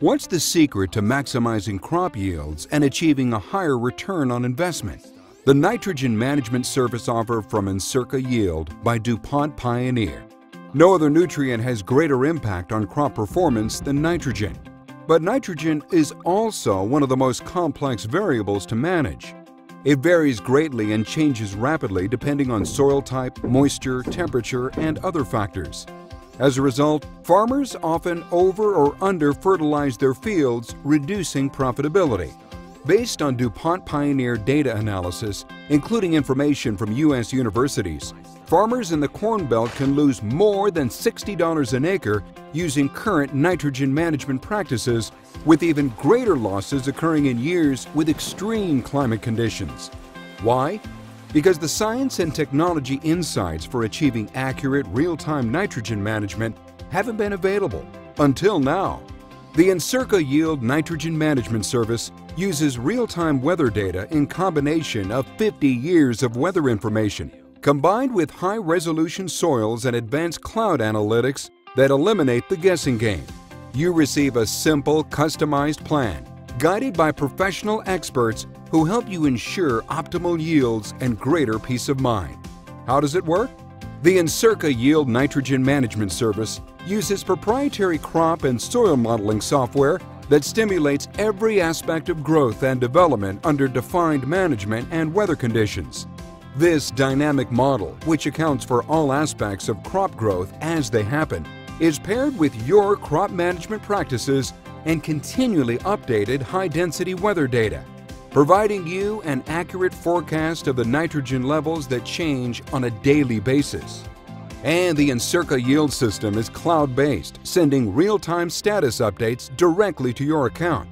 What's the secret to maximizing crop yields and achieving a higher return on investment? The Nitrogen Management Service offer from Encirca Yield by DuPont Pioneer. No other nutrient has greater impact on crop performance than nitrogen. But nitrogen is also one of the most complex variables to manage. It varies greatly and changes rapidly depending on soil type, moisture, temperature, and other factors. As a result, farmers often over or under fertilize their fields, reducing profitability. Based on DuPont Pioneer data analysis, including information from U.S. universities, farmers in the Corn Belt can lose more than $60 an acre using current nitrogen management practices, with even greater losses occurring in years with extreme climate conditions. Why? Because the science and technology insights for achieving accurate real-time nitrogen management haven't been available until now. The Encirca Yield Nitrogen Management Service uses real-time weather data in combination of 50 years of weather information, combined with high-resolution soils and advanced cloud analytics that eliminate the guessing game. You receive a simple, customized plan, guided by professional experts who help you ensure optimal yields and greater peace of mind. How does it work? The Encirca Yield Nitrogen Management Service uses proprietary crop and soil modeling software that stimulates every aspect of growth and development under defined management and weather conditions. This dynamic model, which accounts for all aspects of crop growth as they happen, is paired with your crop management practices and continually updated high-density weather data providing you an accurate forecast of the nitrogen levels that change on a daily basis. And the Encirca Yield System is cloud-based, sending real-time status updates directly to your account.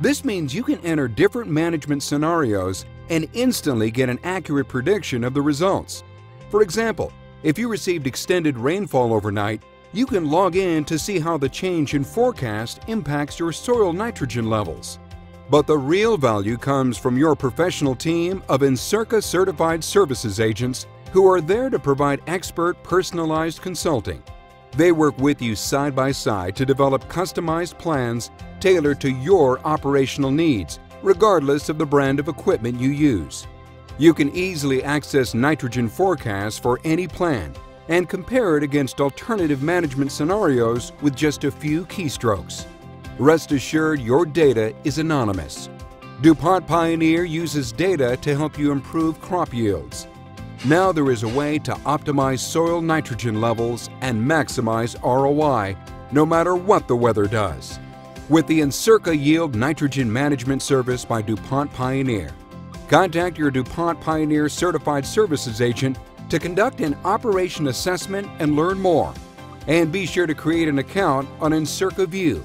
This means you can enter different management scenarios and instantly get an accurate prediction of the results. For example, if you received extended rainfall overnight, you can log in to see how the change in forecast impacts your soil nitrogen levels. But the real value comes from your professional team of Encirca certified services agents who are there to provide expert personalized consulting. They work with you side by side to develop customized plans tailored to your operational needs, regardless of the brand of equipment you use. You can easily access nitrogen forecasts for any plan and compare it against alternative management scenarios with just a few keystrokes. Rest assured your data is anonymous. DuPont Pioneer uses data to help you improve crop yields. Now there is a way to optimize soil nitrogen levels and maximize ROI no matter what the weather does. With the Encirca Yield Nitrogen Management Service by DuPont Pioneer, contact your DuPont Pioneer Certified Services agent to conduct an operation assessment and learn more. And be sure to create an account on Encirca View